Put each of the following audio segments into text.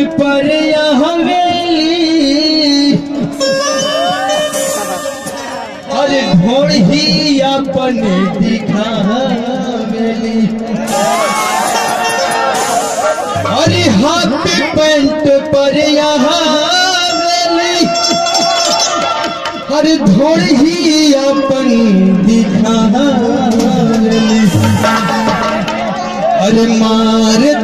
पर हवेली। अरे भोर ही अपन दिखावेली अरे हाथ पैंट पर हवेली। अरे धोड़ ही अपन दिखावेली अरे मारती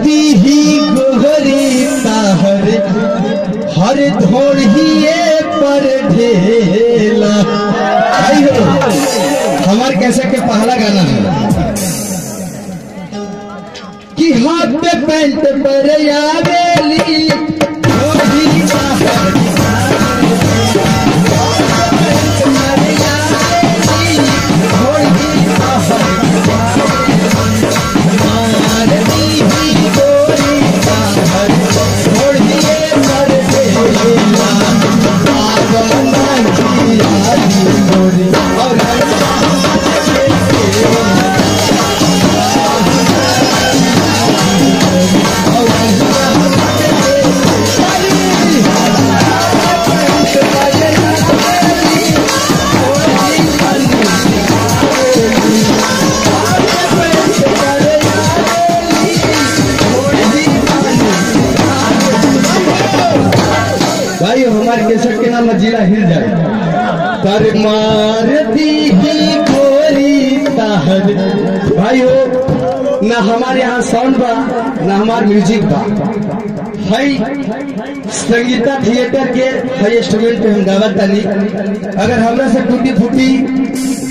धोड़िए पर ढेला। हमारे कैसे के पहला गाना है? कि हाथ पे पैंट पर आवेली हमारे केसर के नाम जिला हिल जाए। तर मारती ही गोरी ताहर भाइयों, ना हमारे यहाँ साउंड बा, ना हमार म्यूज़िक बा। है संगीता थिएटर के है इंस्ट्रूमेंट पे हम गावत तानी। अगर हमरा से टूटी फूटी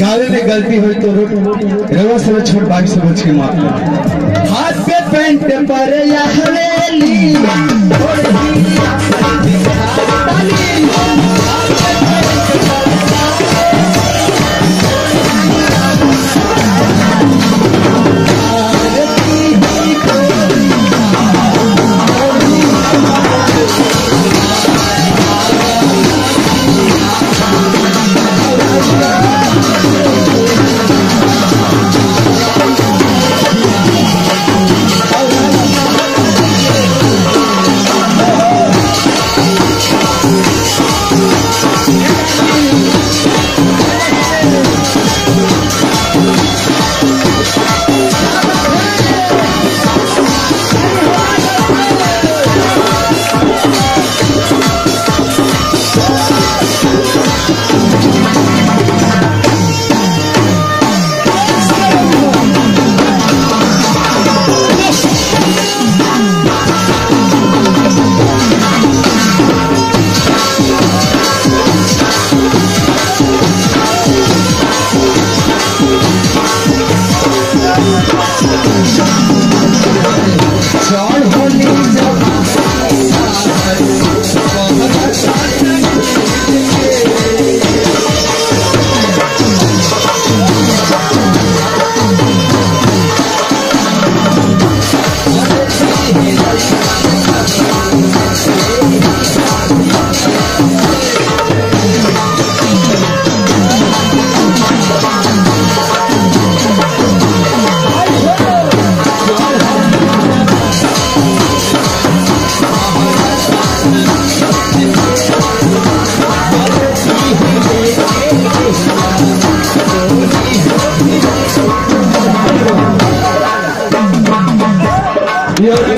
गावे में गलती हुई तो रवा से छोट बाकी से बच के माफ़ हाथ पे पेंट पर या हवेली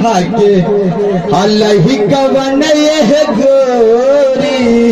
खाके अल्लाह ही का बनाए है गोरी